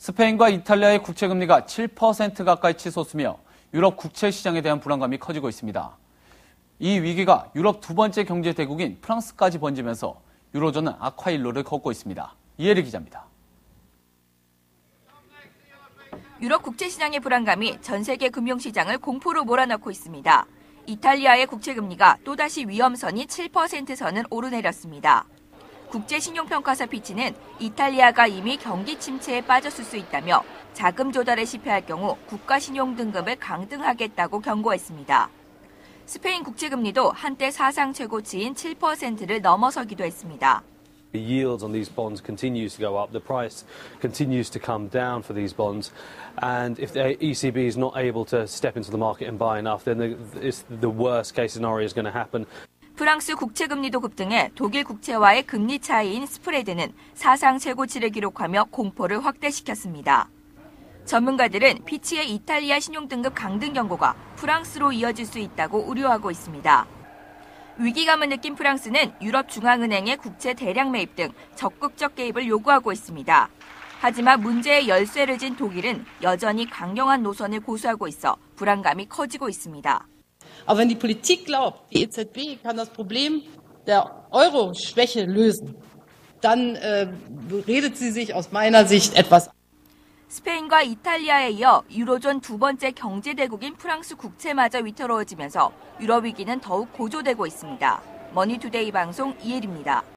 스페인과 이탈리아의 국채 금리가 7% 가까이 치솟으며 유럽 국채 시장에 대한 불안감이 커지고 있습니다. 이 위기가 유럽 두 번째 경제 대국인 프랑스까지 번지면서 유로존은 악화일로를 걷고 있습니다. 이혜리 기자입니다. 유럽 국채 시장의 불안감이 전 세계 금융 시장을 공포로 몰아넣고 있습니다. 이탈리아의 국채 금리가 또다시 위험선이 7%선을 오르내렸습니다. 국제신용평가사 피치는 이탈리아가 이미 경기 침체에 빠졌을 수 있다며 자금 조달에 실패할 경우 국가 신용 등급을 강등하겠다고 경고했습니다. 스페인 국채 금리도 한때 사상 최고치인 7%를 넘어서기도 했습니다. The yields on these bonds continues to go up. The price continues to come down for these bonds, and if the ECB is not able to step into the market and buy enough, then the, the worst case scenario is going to happen. 프랑스 국채 금리도 급등해 독일 국채와의 금리 차이인 스프레드는 사상 최고치를 기록하며 공포를 확대시켰습니다. 전문가들은 피치의 이탈리아 신용등급 강등 경고가 프랑스로 이어질 수 있다고 우려하고 있습니다. 위기감을 느낀 프랑스는 유럽 중앙은행의 국채 대량 매입 등 적극적 개입을 요구하고 있습니다. 하지만 문제의 열쇠를 진 독일은 여전히 강경한 노선을 고수하고 있어 불안감이 커지고 있습니다. Aber wenn die Politik glaubt, die EZB kann das Problem der Euro-Schwäche lösen, dann äh, redet sie sich aus meiner Sicht etwas 스페인과 이탈리아에 이어 유로존 두 번째 경제 대국인 프랑스 국채마저 위태로워지면서 유럽 위기는 더욱 고조되고 있습니다. 머니투데이 방송 이혜리입니다.